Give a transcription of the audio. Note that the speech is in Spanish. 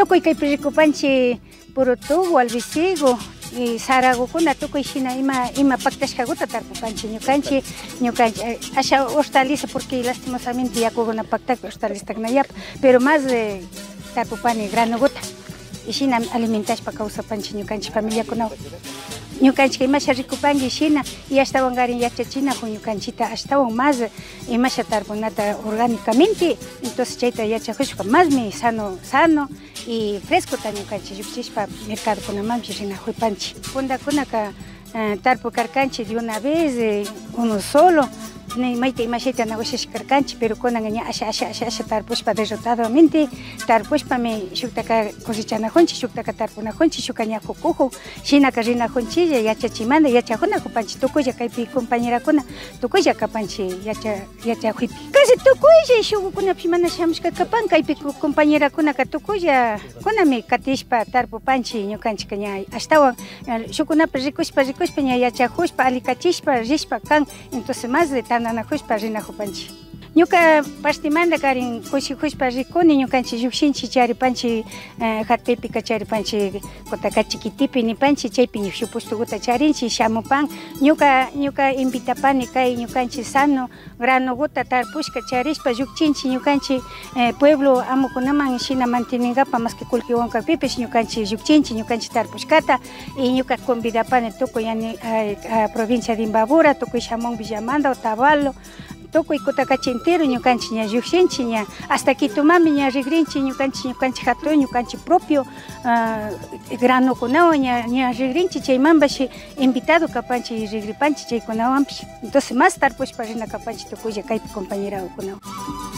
tukuy kaypi rikupanchik purutugu, albisigu, y saragukuna tukuy shina ima ima paktashkakuta tarpupanchik ñukanchik ñukanchik asha hortaliza porque lastimosamente yakukuna paktaka hortaliza yapa pero más de tarpupani granukuta y shina alimentashpa kawsapanchik ñukanchik familiakunawan ñukanchik imasha rikupanki shina y ashtawan garin yachachinakun ñukanchita ashtawan más imasha tarpunata orgánicamente entonces chayta yachakushpa másmi sano sano y frescota ñukanchik llukchishpa mercadokunamanpi rinakuypanchik pundakunaka uh, tarpu karkanchik de una vez eh, uno solo mayta imashayta negociash karkanchik pero kunan ña asha asha asha asha tarpushpa derrotadamente tarpushpami shuktaka cosechanajunchik shuktaka tarpunajunchik shukka ña kukuju shinaka rinajunchilla yachachimanta yachajunajupanchik tukuylla kaypi compañerakuna tukuylla kapanchik yacha yachajuypi casi tukuylla shukukunapish mana shamushka kapan kaypi compañerakunaka tukuylla kunami katishpa tarpupanchik ñukanchik ña ashtawan shukkunapi rikushpa rikushpa ña yachajushpa alikachishpa rishpa kan. Entonces más de na na khus parina khupanchi ñuka partimanta karin kushijushpa rikuni ñukanchik llukshinchik charipanchik jartipika charipanchik kutaka chiquitipi nipanchik chaypi shuk pustukuta charinchik shamupan ñuka ñuka invitapani kay ñukanchik sano granukuta tarpushka charishpa llukchinchik ñukanchik pueblo amukunaman shina manteninkapak mas que kulkiwankapipish ñukanchik llukchinchik ñukanchik tarpushkata y ñuka convidapani tukuy yani provincia de Imbabura tukuy shamun Villamanda Otavalo tukuy kutakachi entero ñukanchik ña llukshinchik ña hasta Quitumami ña rikrinchik ñukanchik ñukanchik hatun ñukanchik propio uh, granukunawan ña ña rikrinchik chaymanpashi invitado kapanchik rikripanchik chaykunawanpish entonces más tarpushpa rina kapanchik tukuylla kaypi compañerakunawan